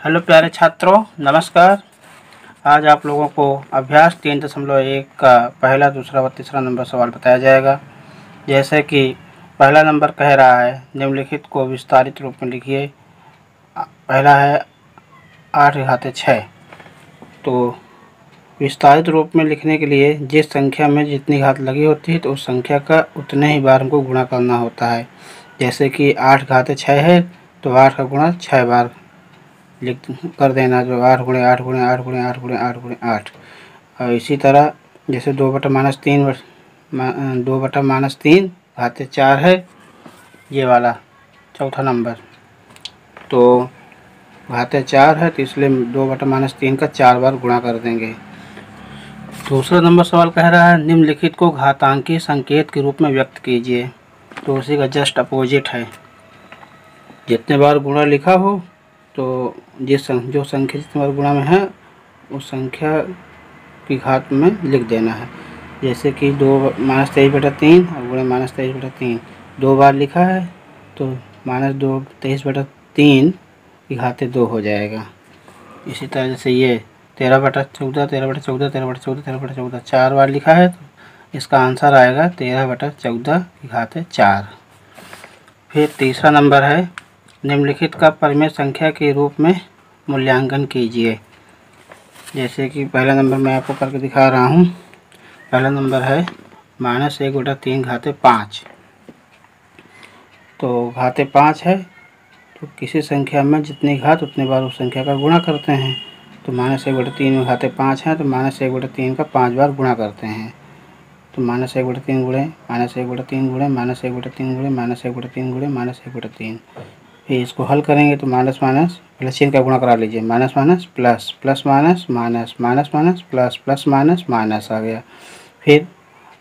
Hello प्यारे छात्रों, नमस्कार। आज आप लोगों को अभ्यास तीन दशमलव एक का पहला, दूसरा व तीसरा नंबर सवाल बताया जाएगा। जैसे कि पहला नंबर कह रहा है, निम्नलिखित को विस्तारित रूप में लिखिए। पहला है आठ घाते छः तो विस्तारित रूप में लिखने के लिए जिस संख्या में जितनी घात लगी होती है तो उस संख्या का उतने ही बार हमको गुणा करना होता है। जैसे कि आठ घाते छः है तो आठ का गुणा छः बार लिख कर देना जो आठ गुणे आठ गुणे आठ गुणे आठ गुणे आठ गुणे, आठ। और इसी तरह जैसे दो बटा माइनस तीन दो बटा माइनस तीन घाते चार है, ये वाला चौथा नंबर। तो घाते चार है तो इसलिए दो बटा माइनस तीन का चार बार गुणा कर देंगे। दूसरा नंबर सवाल कह रहा है, निम्नलिखित को घातांकी संकेत के रूप में व्यक्त कीजिए। तो उसी का जस्ट अपोजिट है। जितने बार गुणा लिखा हो तो जिस जो संख्या बार गुणा में है उस संख्या की घात में लिख देना है। जैसे कि दो माइनस तेईस बटा तीन और गुणा माइनस तेईस बटा तीन। दो बार लिखा है तो माइनस दो तेईस बटा तीन की घाते दो हो जाएगा। इसी तरह जैसे ये तेरह बटा चौदह, तेरह बटा चौदह, तेरह बटा चौदह, तेरह बटा चौदह, चार बार लिखा है तो इसका आंसर आएगा तेरह बटा चौदह की घाते चार। फिर तीसरा नंबर है निम्नलिखित का परिमेय संख्या के रूप में मूल्यांकन कीजिए। जैसे कि पहला नंबर मैं आपको करके दिखा रहा हूँ। पहला नंबर है माइनस एक बटा तीन घाते पाँच। तो घाते पाँच है तो किसी संख्या में जितनी घात, उतनी बार उस संख्या का गुणा करते हैं। तो माइनस एक बटा तीन घाते पाँच हैं तो माइनस एक बटा तीन का पाँच बार गुणा करते हैं। तो माइनस एक बटा तीन गुणे, माइनस एक बटा तीन गुणे, माइनस एक बटा तीन गुणे, माइनस एक बटा तीन गुणे, माइनस एक बटा तीन। इसको हल करेंगे तो माइनस माइनस प्लस चिन्ह का गुणा करा लीजिए। Minus minus plus plus minus minus minus minus, plus plus minus minus आ गया। फिर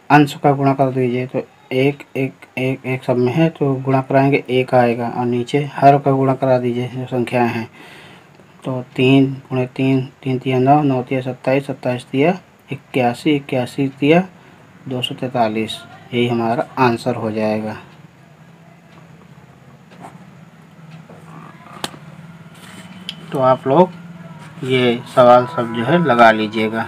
अंश का गुणा कर दीजिए तो एक एक एक एक सब में है तो गुणा कराएँगे, एक आएगा। और नीचे हर का गुणा करा दीजिए जो संख्याएँ हैं। तो तीन गुणे तीन तीन तिया नौ नौ तिया सत्ताईस सत्ताईस दिया इक्यासी इक्यासी दिया दो सौ तैंतालीस। यही हमारा आंसर हो जाएगा। तो आप लोग ये सवाल सब जो है लगा लीजिएगा।